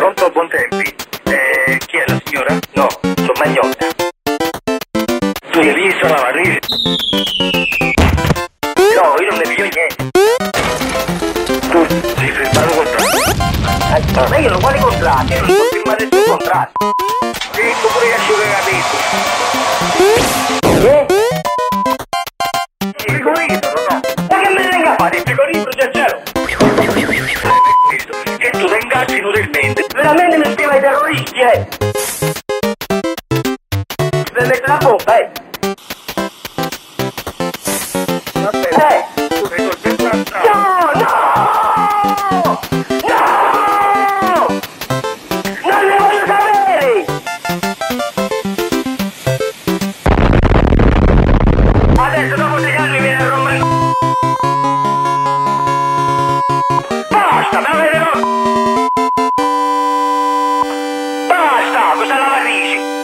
Pronto, buon tempi. Eh, chi è la signora? No, sono Magnotta. Tu hai visto la varese? No, io non ne piglio niente. Tu sei firmato contratto. Eh, ma io non vuole contratti, io non sto firmare nessun contratto. Ecco pure gli asciugacapelli. Eh? Inutilmente. Veramente mi scrive ai terroristi, eh. Per mettere la bomba, eh. Eh. No, no! No! Sapere! Adesso dopo sta, cosa la risi?